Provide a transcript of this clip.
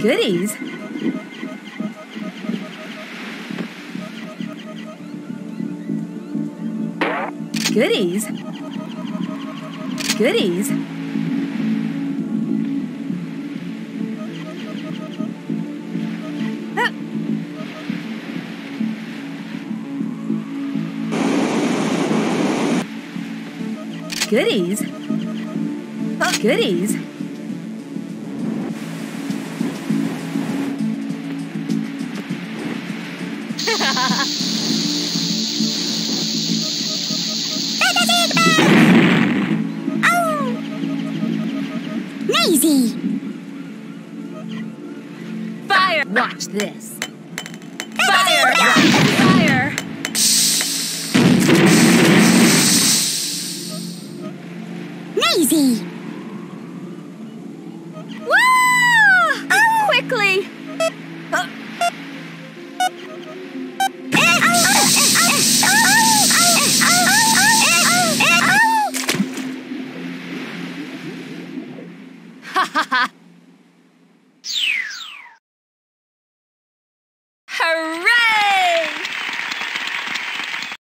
Goodies. Goodies. Goodies. Ah. Goodies. Oh, goodies. Lazy. Fire! Watch this. Fire! Fire! Hooray!